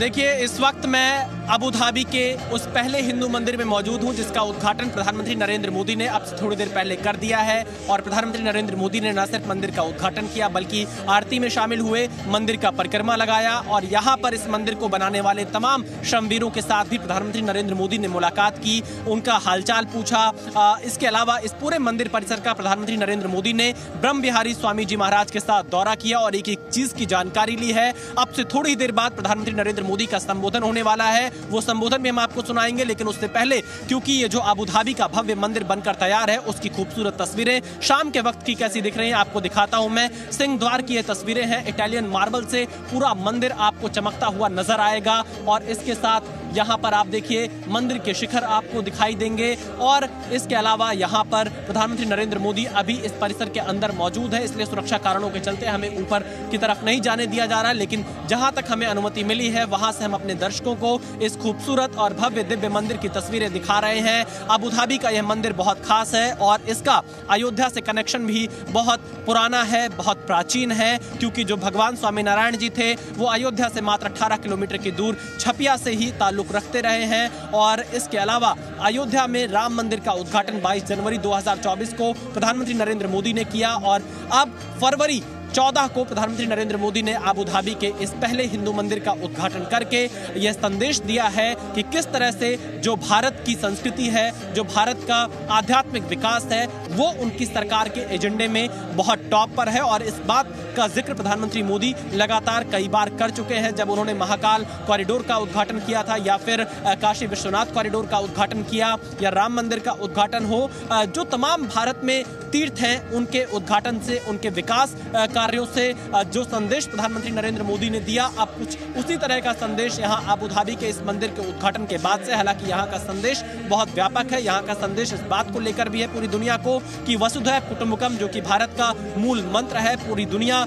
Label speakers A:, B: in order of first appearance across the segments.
A: देखिए इस वक्त मैं अबू धाबी के उस पहले हिंदू मंदिर में मौजूद हूँ, जिसका उद्घाटन प्रधानमंत्री नरेंद्र मोदी ने अब से थोड़ी देर पहले कर दिया है। और प्रधानमंत्री नरेंद्र मोदी ने न सिर्फ़ मंदिर का उद्घाटन किया, बल्कि आरती में शामिल हुए, मंदिर का परिक्रमा लगाया। और यहाँ पर इस मंदिर को बनाने वाले तमाम श्रमवीरों के साथ भी प्रधानमंत्री नरेंद्र मोदी ने मुलाकात की, उनका हालचाल पूछा। इसके अलावा इस पूरे मंदिर परिसर का प्रधानमंत्री नरेंद्र मोदी ने ब्रह्म बिहारी स्वामी जी महाराज के साथ दौरा किया और एक एक चीज़ की जानकारी ली है। अब से थोड़ी देर बाद प्रधानमंत्री नरेंद्र मोदी का संबोधन होने वाला है। वो संबोधन भी हम आपको सुनाएँगे, लेकिन उससे पहले, क्योंकि ये जो आबुधाबी का भव्य मंदिर बनकर तैयार है, उसकी खूबसूरत तस्वीरें शाम के वक्त की कैसी दिख रही हैं, आपको दिखाता हूँ मैं। सिंह द्वार की ये तस्वीरें हैं इटालियन मार्बल से पूरा मंदिर आपको चमकता हुआ नज़र आएगा, और इसके साथ यहाँ पर आप देखिए, मंदिर के शिखर आपको दिखाई देंगे और इसके अलावा यहाँ पर प्रधानमंत्री नरेंद्र मोदी अभी इस परिसर के अंदर मौजूद है, इसलिए सुरक्षा कारणों के चलते हमें ऊपर की तरफ़ नहीं जाने दिया जा रहा है, लेकिन जहाँ तक हमें अनुमति मिली है, वहाँ से हम अपने दर्शकों को इस खूबसूरत और भव्य दिव्य मंदिर की तस्वीरें दिखा रहे हैं। अबू धाबी का यह मंदिर बहुत खास है और इसका अयोध्या से कनेक्शन भी बहुत पुराना है, बहुत प्राचीन है, क्योंकि जो भगवान स्वामी नारायण जी थे, वो अयोध्या से मात्र अठारह किलोमीटर की दूर, छपिया से ही ताल्लुक ताल्लुक रखते रहे हैं और इसके अलावा अयोध्या में राम मंदिर का उद्घाटन 22 जनवरी 2024 को प्रधानमंत्री नरेंद्र मोदी ने किया और अब फरवरी चौदह को प्रधानमंत्री नरेंद्र मोदी ने आबू धाबी के इस पहले हिंदू मंदिर का उद्घाटन करके यह संदेश दिया है कि किस तरह से जो भारत की संस्कृति है, जो भारत का आध्यात्मिक विकास है, वो उनकी सरकार के एजेंडे में बहुत टॉप पर है और इस बात का ज़िक्र प्रधानमंत्री मोदी लगातार कई बार कर चुके हैं। जब उन्होंने महाकाल कॉरिडोर का उद्घाटन किया था या फिर काशी विश्वनाथ कॉरिडोर का उद्घाटन किया या राम मंदिर का उद्घाटन हो जो तमाम भारत में तीर्थ हैं उनके उद्घाटन से, उनके विकास कार्यों से। जो संदेश प्रधानमंत्री नरेंद्र मोदी ने दिया, अब कुछ उसी तरह का संदेश यहाँ अबू धाबी के इस मंदिर के उद्घाटन के बाद से। हालाँकि यहाँ का संदेश बहुत व्यापक है। यहाँ का संदेश इस बात को लेकर भी है पूरी दुनिया को कि वसुधैव कुटुंबकम जो कि भारत का मूल मंत्र है, पूरी दुनिया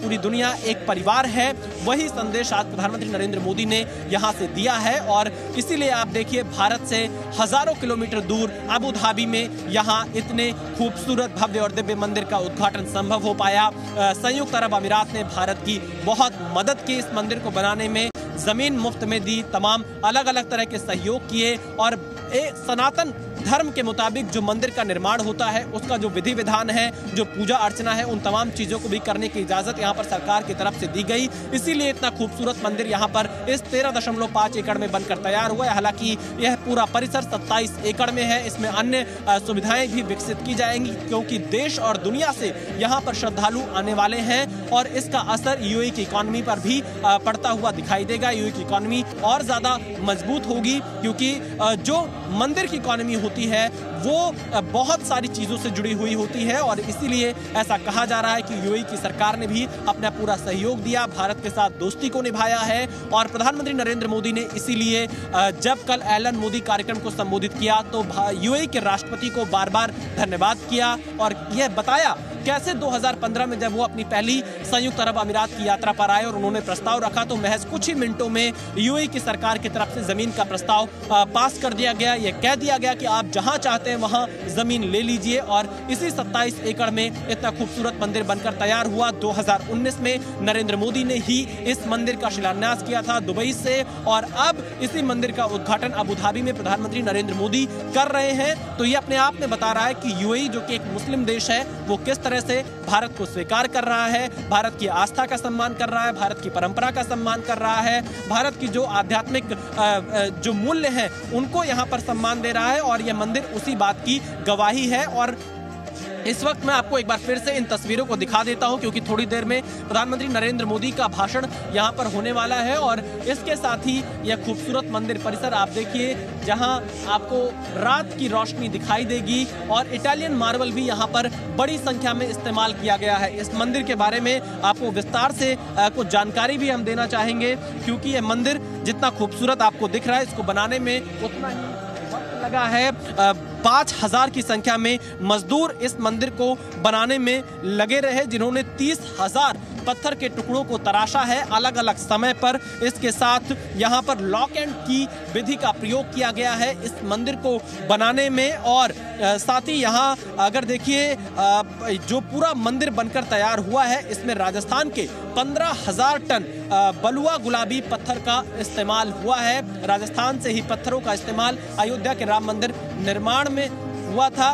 A: पूरी दुनिया एक परिवार है। वही संदेश आज प्रधानमंत्री नरेंद्र मोदी ने यहाँ से दिया है और इसीलिए आप देखिए, भारत से हज़ारों किलोमीटर दूर अबू धाबी में यहाँ इतने खूबसूरत भव्य और दिव्य मंदिर का उद्घाटन संभव हो पाया। संयुक्त अरब अमीरात ने भारत की बहुत मदद की इस मंदिर को बनाने में। ज़मीन मुफ़्त में दी, तमाम अलग अलग तरह के सहयोग किए और एक सनातन धर्म के मुताबिक जो मंदिर का निर्माण होता है, उसका जो विधि विधान है, जो पूजा अर्चना है, उन तमाम चीज़ों को भी करने की इजाज़त यहाँ पर सरकार की तरफ़ से दी गई। इसीलिए इतना खूबसूरत मंदिर यहाँ पर इस तेरह दशमलव पाँच एकड़ में बनकर तैयार हुआ है। हालाँकि यह पूरा परिसर सत्ताईस एकड़ में है। इसमें अन्य सुविधाएँ भी विकसित की जाएँगी, क्योंकि देश और दुनिया से यहाँ पर श्रद्धालु आने वाले हैं। और इसका असर यूएई की इकोनॉमी पर भी पड़ता हुआ दिखाई देगा। यूएई की इकोनॉमी और ज़्यादा मज़बूत होगी क्योंकि जो मंदिर की इकोनॉमी होती है, वो बहुत सारी चीज़ों से जुड़ी हुई होती है और इसीलिए ऐसा कहा जा रहा है कि यूएई की सरकार ने भी अपना पूरा सहयोग दिया, भारत के साथ दोस्ती को निभाया है और प्रधानमंत्री नरेंद्र मोदी ने इसीलिए जब कल एलन मोदी कार्यक्रम को संबोधित किया तो यूएई के राष्ट्रपति को बार बार धन्यवाद किया और यह बताया कैसे 2015 में जब वो अपनी पहली संयुक्त अरब अमीरात की यात्रा पर आए और उन्होंने प्रस्ताव रखा तो महज कुछ ही मिनटों में यूएई की सरकार की तरफ़ से ज़मीन का प्रस्ताव पास कर दिया गया। ये कह दिया गया कि आप जहाँ चाहते हैं, वहाँ ज़मीन ले लीजिए और इसी 27 एकड़ में इतना खूबसूरत मंदिर बनकर तैयार हुआ। 2019 में नरेंद्र मोदी ने ही इस मंदिर का शिलान्यास किया था दुबई से और अब इसी मंदिर का उद्घाटन अबू धाबी में प्रधानमंत्री नरेंद्र मोदी कर रहे हैं। तो ये अपने आप में बता रहा है कि यूएई, जो कि एक मुस्लिम देश है, वो किस तरह से भारत को स्वीकार कर रहा है, भारत की आस्था का सम्मान कर रहा है, भारत की परंपरा का सम्मान कर रहा है, भारत की जो आध्यात्मिक जो मूल्य हैं, उनको यहाँ पर सम्मान दे रहा है और यह मंदिर उसी बात की गवाही है और इस वक्त मैं आपको एक बार फिर से इन तस्वीरों को दिखा देता हूँ, क्योंकि थोड़ी देर में प्रधानमंत्री नरेंद्र मोदी का भाषण यहाँ पर होने वाला है, और इसके साथ ही यह खूबसूरत मंदिर परिसर आप देखिए, जहाँ आपको रात की रोशनी दिखाई देगी, और इटालियन मार्बल भी यहाँ पर बड़ी संख्या में इस्तेमाल किया गया है। इस मंदिर के बारे में आपको विस्तार से कुछ जानकारी भी हम देना चाहेंगे, क्योंकि यह मंदिर जितना खूबसूरत आपको दिख रहा है, इसको बनाने में उतना ही वक्त लगा है। पाँच हज़ार की संख्या में मजदूर इस मंदिर को बनाने में लगे रहे, जिन्होंने तीस हज़ार पत्थर के टुकड़ों को तराशा है। अलग अलग समय पर इसके साथ यहाँ पर लॉक एंड की विधि का प्रयोग किया गया है इस मंदिर को बनाने में। और साथ ही यहाँ, अगर देखिए जो पूरा मंदिर बनकर तैयार हुआ है, इसमें राजस्थान के पंद्रह हज़ार टन बलुआ गुलाबी पत्थर का इस्तेमाल हुआ है। राजस्थान से ही पत्थरों का इस्तेमाल अयोध्या के राम मंदिर निर्माण में हुआ था।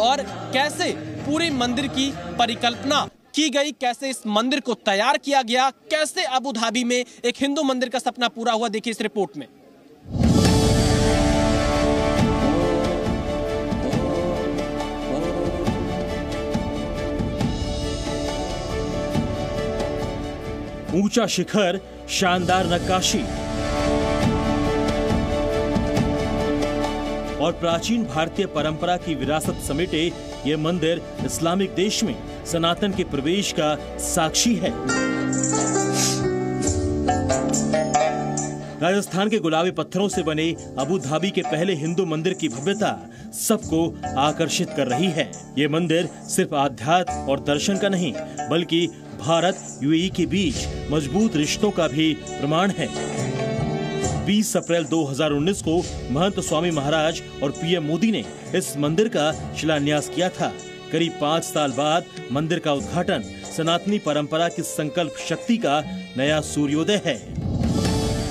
A: और कैसे पूरे मंदिर की परिकल्पना की गई, कैसे इस मंदिर को तैयार किया गया, कैसे अबू धाबी में एक हिंदू मंदिर का सपना पूरा हुआ, देखिए इस रिपोर्ट में।
B: ऊँचा शिखर, शानदार नक्काशी। और प्राचीन भारतीय परंपरा की विरासत समेटे ये मंदिर इस्लामिक देश में। सनातन के प्रवेश का साक्षी है। राजस्थान के गुलाबी पत्थरों से बने अबू धाबी के पहले हिंदू मंदिर की भव्यता सबको आकर्षित कर रही है। ये मंदिर सिर्फ़ आध्यात्म और दर्शन का नहीं, बल्कि भारत यूएई के बीच मज़बूत रिश्तों का भी प्रमाण है। 20 अप्रैल 2019 को महंत स्वामी महाराज और पीएम मोदी ने इस मंदिर का शिलान्यास किया था। करीब पाँच साल बाद मंदिर का उद्घाटन सनातनी परंपरा की संकल्प शक्ति का नया सूर्योदय है।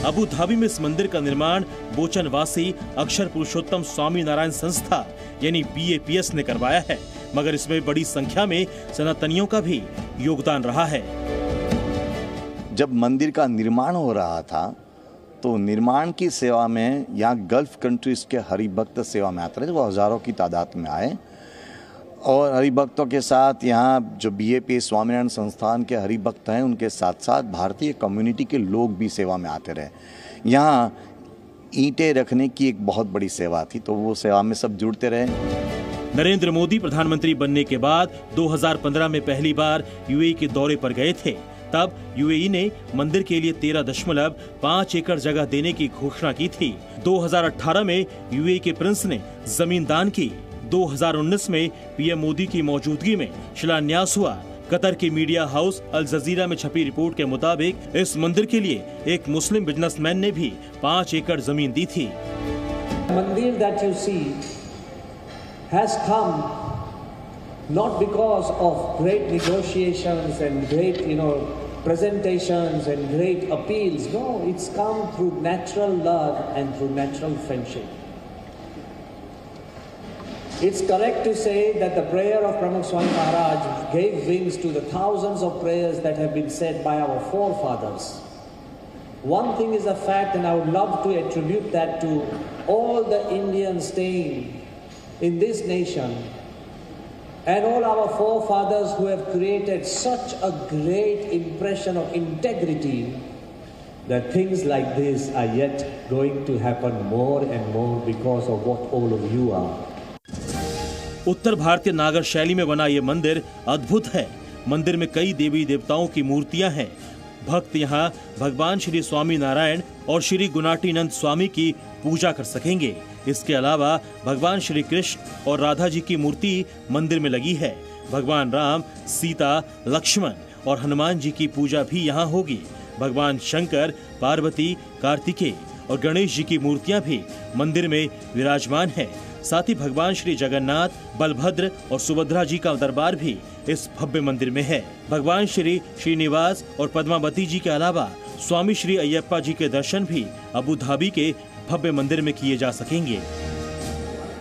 B: अबू धाबी में इस मंदिर का निर्माण बोचन वासी अक्षर पुरुषोत्तम स्वामी नारायण संस्था, यानी बीएपीएस ने करवाया है, मगर इसमें बड़ी संख्या में सनातनियों का भी योगदान रहा है।
C: जब मंदिर का निर्माण हो रहा था तो निर्माण की सेवा में यहाँ गल्फ कंट्रीज़ के हरिभक्त सेवा में आते रहे वो हज़ारों की तादाद में आए और हरिभक्तों के साथ यहाँ जो पी स्वामीनारायण संस्थान के हरिभक्त हैं, उनके साथ साथ भारतीय कम्युनिटी के लोग भी सेवा में आते रहे। यहाँ ईंटें रखने की एक बहुत बड़ी सेवा थी तो वो सेवा में सब जुड़ते रहे।
B: नरेंद्र मोदी प्रधानमंत्री बनने के बाद 2015 में पहली बार यूएई के दौरे पर गए थे। तब यूएई ने मंदिर के लिए तेरह दशमलव पाँच एकड़ जगह देने की घोषणा की थी। 2018 में यूएई के प्रिंस ने ज़मीन दान की। 2019 में पीएम मोदी की मौजूदगी में शिलान्यास हुआ कतर के मीडिया हाउस अल जजीरा में छपी रिपोर्ट के मुताबिक इस मंदिर के लिए एक मुस्लिम बिजनेसमैन ने भी पाँच एकड़ ज़मीन दी थी
D: मंदिर has come not because of great negotiations and great, you know, presentations and great appeals. No, it's come through natural love and through natural friendship. It's correct to say that the prayer of Pramukh Swami Maharaj gave wings to the thousands of prayers that have been said by our forefathers. One thing is a fact, and I would love to attribute that to all the Indians staying in this nation and all our forefathers who have created such a great impression of integrity that things like this are yet going to happen more and more because of what all of you are.
B: उत्तर भारतीय नागर शैली में बना ये मंदिर अद्भुत है। मंदिर में कई देवी देवताओं की मूर्तियाँ हैं। भक्त यहाँ भगवान श्री स्वामी नारायण और श्री गुनाटीनंद स्वामी की पूजा कर सकेंगे। इसके अलावा भगवान श्री कृष्ण और राधा जी की मूर्ति मंदिर में लगी है। भगवान राम, सीता, लक्ष्मण और हनुमान जी की पूजा भी यहाँ होगी। भगवान शंकर, पार्वती, कार्तिकेय और गणेश जी की मूर्तियाँ भी मंदिर में विराजमान है। साथ ही भगवान श्री जगन्नाथ, बलभद्र और सुभद्रा जी का दरबार भी इस भव्य मंदिर में है। भगवान श्री श्रीनिवास और पद्मावती जी के अलावा स्वामी श्री अयप्पा जी के दर्शन भी अबू धाबी के भव्य मंदिर में किए जा सकेंगे।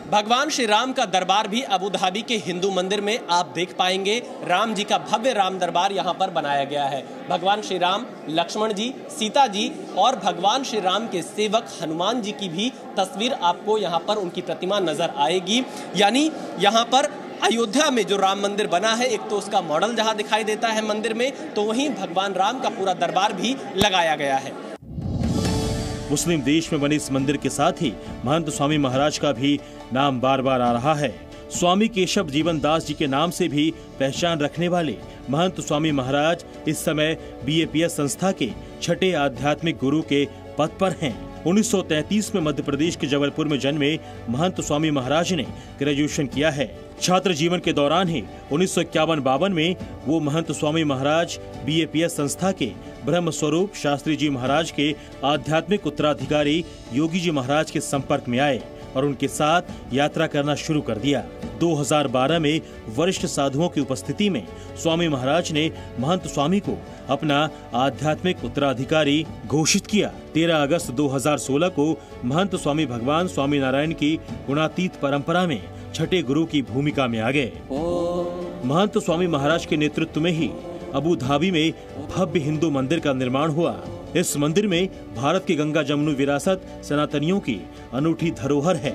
A: भगवान श्री राम का दरबार भी अबू धाबी के हिंदू मंदिर में आप देख पाएँगे। राम जी का भव्य राम दरबार यहाँ पर बनाया गया है। भगवान श्री राम, लक्ष्मण जी, सीता जी और भगवान श्री राम के सेवक हनुमान जी की भी तस्वीर आपको यहाँ पर उनकी प्रतिमा नज़र आएगी। यानी यहाँ पर अयोध्या में जो राम मंदिर बना है, एक तो उसका मॉडल जहाँ दिखाई देता है मंदिर में तो वहीं भगवान राम का पूरा दरबार भी लगाया गया है।
B: मुस्लिम देश में बने इस मंदिर के साथ ही महंत स्वामी महाराज का भी नाम बार बार आ रहा है। स्वामी केशव जीवन दास जी के नाम से भी पहचान रखने वाले महंत स्वामी महाराज इस समय बीएपीएस संस्था के छठे आध्यात्मिक गुरु के पद पर हैं। 1933 में मध्य प्रदेश के जबलपुर में जन्मे महंत स्वामी महाराज ने ग्रेजुएशन किया है। छात्र जीवन के दौरान ही उन्नीस बावन में वो महंत स्वामी महाराज बीएपीएस संस्था के ब्रह्म स्वरूप शास्त्री जी महाराज के आध्यात्मिक उत्तराधिकारी योगी जी महाराज के संपर्क में आए। और उनके साथ यात्रा करना शुरू कर दिया। 2012 में वरिष्ठ साधुओं की उपस्थिति में स्वामी महाराज ने महंत स्वामी को अपना आध्यात्मिक उत्तराधिकारी घोषित किया। 13 अगस्त 2016 को महंत स्वामी भगवान स्वामी नारायण की गुणातीत परंपरा में छठे गुरु की भूमिका में आ गए। महंत स्वामी महाराज के नेतृत्व में ही अबू धाबी में भव्य हिंदू मंदिर का निर्माण हुआ। इस मंदिर में भारत की गंगा जमुनी विरासत सनातनियों की अनूठी धरोहर है।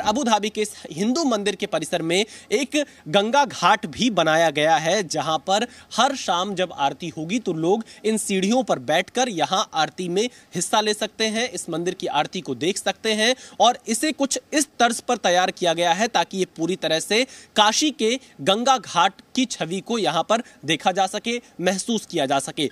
A: अबू धाबी के हिंदू मंदिर के परिसर में एक गंगा घाट भी बनाया गया है, जहाँ पर हर शाम जब आरती होगी तो लोग इन सीढ़ियों पर बैठकर यहाँ आरती में हिस्सा ले सकते हैं, इस मंदिर की आरती को देख सकते हैं और इसे कुछ इस तर्ज पर तैयार किया गया है ताकि ये पूरी तरह से काशी के गंगा घाट की छवि को यहाँ पर देखा जा सके, महसूस किया जा सके।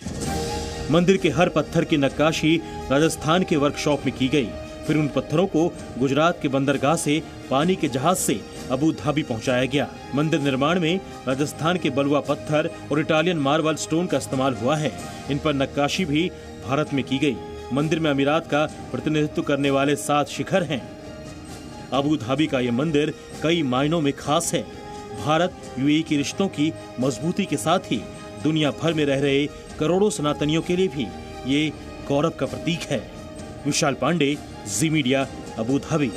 B: मंदिर के हर पत्थर की नक्काशी राजस्थान के वर्कशॉप में की गई। फिर उन पत्थरों को गुजरात के बंदरगाह से, पानी के जहाज़ से अबू धाबी पहुँचाया गया। मंदिर निर्माण में राजस्थान के बलुआ पत्थर और इटालियन मार्बल स्टोन का इस्तेमाल हुआ है। इन पर नक्काशी भी भारत में की गई। मंदिर में अमीरात का प्रतिनिधित्व करने वाले सात शिखर हैं। अबू धाबी का ये मंदिर कई मायनों में खास है। भारत, यूएई के रिश्तों की मजबूती के साथ ही दुनिया भर में रह रहे करोड़ों सनातनियों के लिए भी ये गौरव का प्रतीक है। Vishal Pandey, Zee media, Abu Dhabi.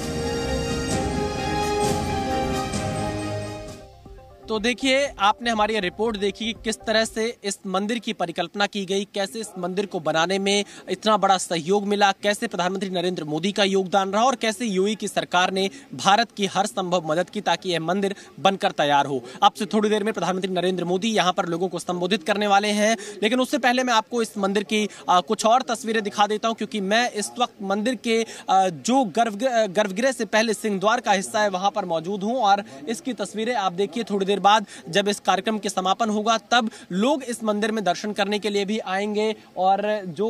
A: देखिए, आपने हमारी ये रिपोर्ट देखी किस तरह से इस मंदिर की परिकल्पना की गई, कैसे इस मंदिर को बनाने में इतना बड़ा सहयोग मिला, कैसे प्रधानमंत्री नरेंद्र मोदी का योगदान रहा और कैसे यूई की सरकार ने भारत की हर संभव मदद की ताकि यह मंदिर बनकर तैयार हो। अब से थोड़ी देर में प्रधानमंत्री नरेंद्र मोदी यहाँ पर लोगों को संबोधित करने वाले हैं, लेकिन उससे पहले मैं आपको इस मंदिर की कुछ और तस्वीरें दिखा देता हूँ, क्योंकि मैं इस वक्त मंदिर के जो गर्भ, गर्भगृह से पहले सिंह द्वार का हिस्सा है, वहाँ पर मौजूद हूँ और इसकी तस्वीरें आप देखिए, थोड़ी देर देर बाद जब इस कार्यक्रम के समापन होगा, तब लोग इस मंदिर में दर्शन करने के लिए भी आएँगे। और जो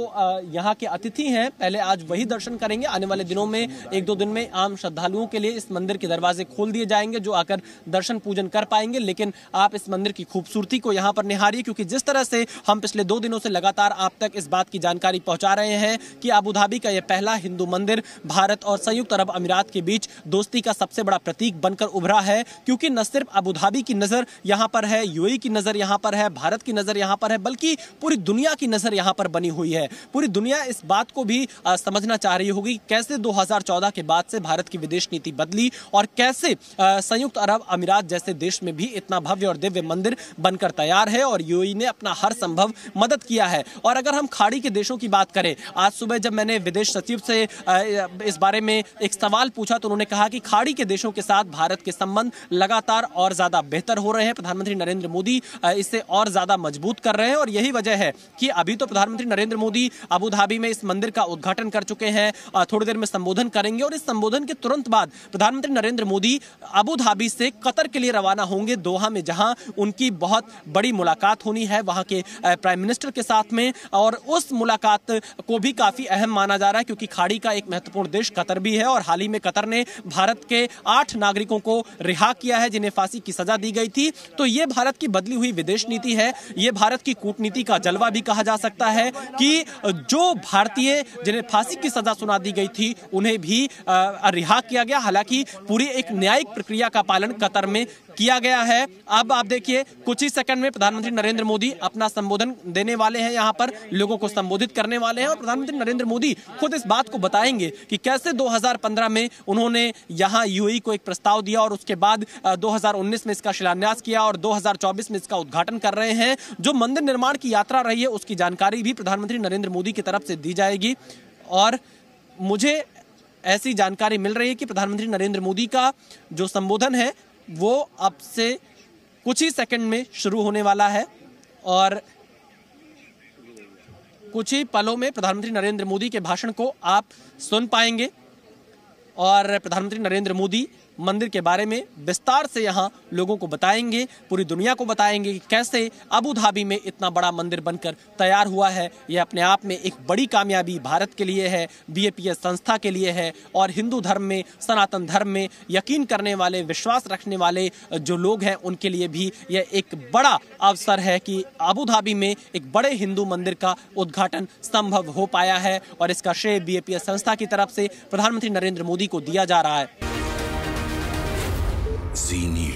A: यहाँ के अतिथि हैं, पहले आज वही दर्शन करेंगे। आने वाले दिनों में, एक दो दिन में आम श्रद्धालुओं के लिए इस मंदिर के दरवाजे खोल दिए जाएँगे, जो आकर दर्शन पूजन कर पाएँगे। लेकिन आप इस मंदिर की खूबसूरती को यहाँ पर निहारिए, क्योंकि जिस तरह से हम पिछले दो दिनों से लगातार आप तक इस बात की जानकारी पहुँचा रहे हैं कि अबुधाबी का यह पहला हिंदू मंदिर भारत और संयुक्त अरब अमीरात के बीच दोस्ती का सबसे बड़ा प्रतीक बनकर उभरा है, क्योंकि न सिर्फ़ अबुधाबी की नज़र यहाँ पर है यूएई की नज़र यहाँ पर है भारत की नज़र यहाँ पर है बल्कि पूरी दुनिया की नज़र यहाँ पर बनी हुई है। पूरी दुनिया इस बात को भी आ, समझना चाह रही होगी कैसे 2014 के बाद से भारत की विदेश नीति बदली और कैसे संयुक्त अरब अमीरात जैसे देश में भी इतना भव्य और दिव्य मंदिर बनकर तैयार है और यूएई ने अपना हर संभव मदद किया है। और अगर हम खाड़ी के देशों की बात करें आज सुबह जब मैंने विदेश सचिव से इस बारे में एक सवाल पूछा तो उन्होंने कहा कि खाड़ी के देशों के साथ भारत के संबंध लगातार और ज़्यादा बेहतर हो रहे हैं प्रधानमंत्री नरेंद्र मोदी इसे और ज़्यादा मज़बूत कर रहे हैं और यही वजह है कि अभी तो प्रधानमंत्री नरेंद्र मोदी अबू धाबी में इस मंदिर का उद्घाटन कर चुके हैं थोड़ी देर में संबोधन करेंगे और इस संबोधन के तुरंत बाद प्रधानमंत्री नरेंद्र मोदी अबू धाबी से कतर के लिए रवाना होंगे दोहा में, जहाँ उनकी बहुत बड़ी मुलाकात होनी है वहाँ के प्राइम मिनिस्टर के साथ में और उस मुलाकात को भी काफ़ी अहम माना जा रहा है क्योंकि खाड़ी का एक महत्वपूर्ण देश कतर भी है और हाल ही में कतर ने भारत के आठ नागरिकों को रिहा किया है जिन्हें फांसी की सजा दी गई थी। तो ये भारत की बदली हुई विदेश नीति है। ये भारत की कूटनीति का जलवा भी कहा जा सकता है कि जो भारतीय जिन्हें फांसी की सजा सुना दी गई थी, उन्हें भी रिहा किया गया। हालाँकि पूरी एक न्यायिक प्रक्रिया का पालन कतर में किया गया है। अब आप देखिए, कुछ ही सेकंड में प्रधानमंत्री नरेंद्र मोदी अपना संबोधन देने वाले हैं यहाँ पर, लोगों को संबोधित करने वाले हैं और प्रधानमंत्री नरेंद्र मोदी खुद इस बात को बताएँगे कि कैसे 2015 में उन्होंने यहाँ यूएई को एक प्रस्ताव दिया और उसके बाद 2019 में इसका शिलान्यास किया और 2024 में इसका उद्घाटन कर रहे हैं। जो मंदिर निर्माण की यात्रा रही है, उसकी जानकारी भी प्रधानमंत्री नरेंद्र मोदी की तरफ़ से दी जाएगी। और मुझे ऐसी जानकारी मिल रही है कि प्रधानमंत्री नरेंद्र मोदी का जो संबोधन है वो अब से कुछ ही सेकंड में शुरू होने वाला है और कुछ ही पलों में प्रधानमंत्री नरेंद्र मोदी के भाषण को आप सुन पाएँगे और प्रधानमंत्री नरेंद्र मोदी मंदिर के बारे में विस्तार से यहाँ लोगों को बताएँगे, पूरी दुनिया को बताएँगे कि कैसे अबू धाबी में इतना बड़ा मंदिर बनकर तैयार हुआ है। यह अपने आप में एक बड़ी कामयाबी भारत के लिए है, बीएपीएस संस्था के लिए है और हिंदू धर्म में, सनातन धर्म में यकीन करने वाले, विश्वास रखने वाले जो लोग हैं, उनके लिए भी यह एक बड़ा अवसर है कि अबू धाबी में एक बड़े हिंदू मंदिर का उद्घाटन संभव हो पाया है और इसका श्रेय बीएपीएस संस्था की तरफ़ से प्रधानमंत्री नरेंद्र मोदी को दिया जा रहा है। Sie.